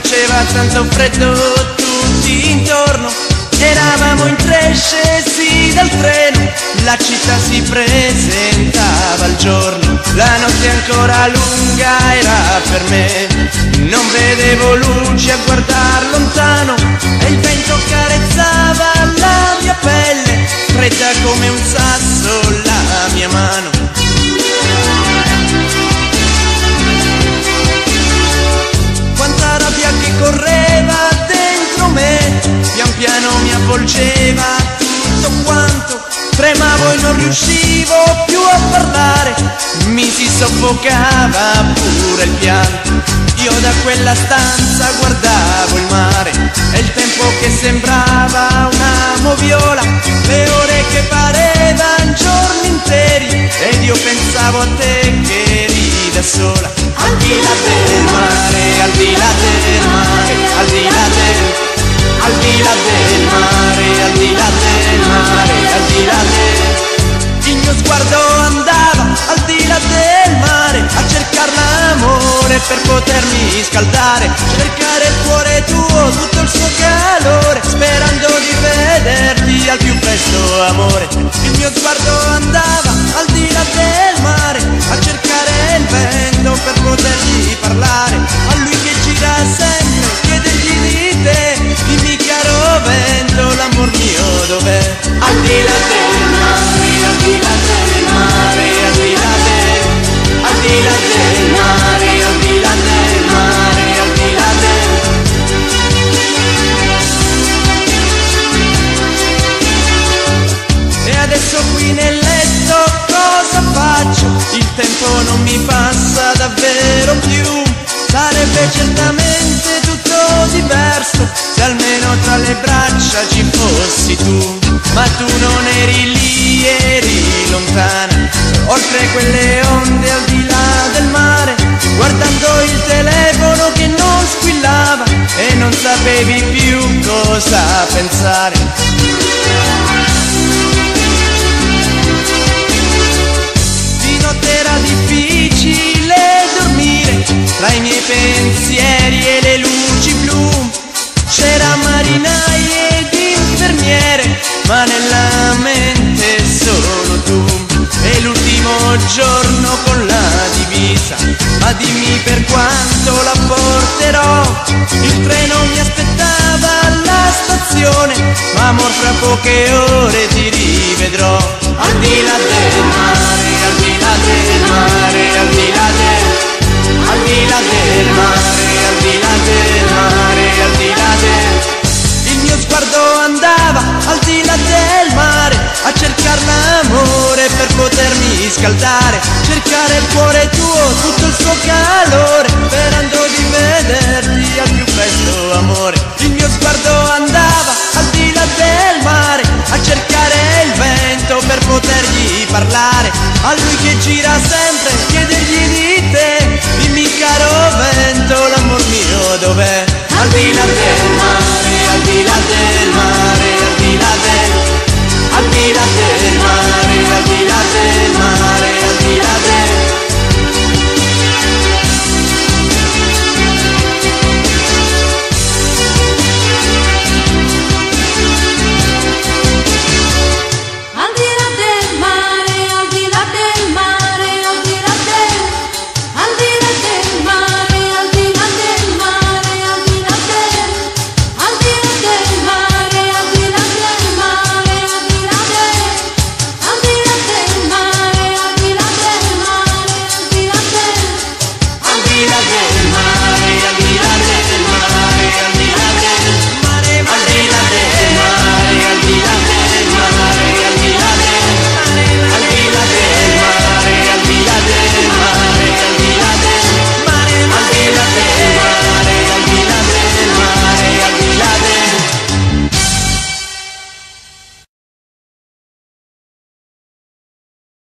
faceva tanto freddo tutti intorno. Eravamo in tre scesi dal treno La città si presentava al giorno. La notte ancora lunga era per me. Non vedevo luci a guardar lontano avvolgeva tutto quanto Tremavo e non riuscivo più a parlare. Mi si soffocava pure il pianto Io da quella stanza guardavo il mare E il tempo che sembrava una moviola Le ore che parevan giorni interi Ed io pensavo a te che eri da sola. Al di là del mare, al di là del mare, al di là del al di là del mare, potermi scaldare, cercare il cuore tuo, tutto il suo calore, sperando di vederti al più presto amore. Il mio sguardo al Adesso qui nel letto cosa faccio? Il tempo non mi passa davvero più. Sarebbe certamente tutto diverso Se almeno tra le braccia ci fossi tu. Ma tu non eri lì, eri lontana. Oltre quelle onde al di là del mare Guardando il telefono che non squillava E non sapevi più cosa pensare miei pensieri e le luci blu. C'era marinai ed infermiere, ma nella mente solo tu. E l'ultimo giorno con la divisa, ma dimmi per quanto la porterò. Il treno mi aspettava alla stazione, ma amor fra poche ore ti rivedrò. Potermi scaldare, cercare il cuore tuo, tutto il suo calore, sperando di vederti al più presto amore. Il mio sguardo andava al di là del mare a cercare il vento per potergli parlare, a lui che gira sempre